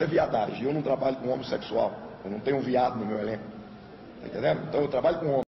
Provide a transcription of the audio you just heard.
é viadagem. Eu não trabalho com homossexual. Eu não tenho um viado no meu elenco. Tá entendendo? Então eu trabalho com homem.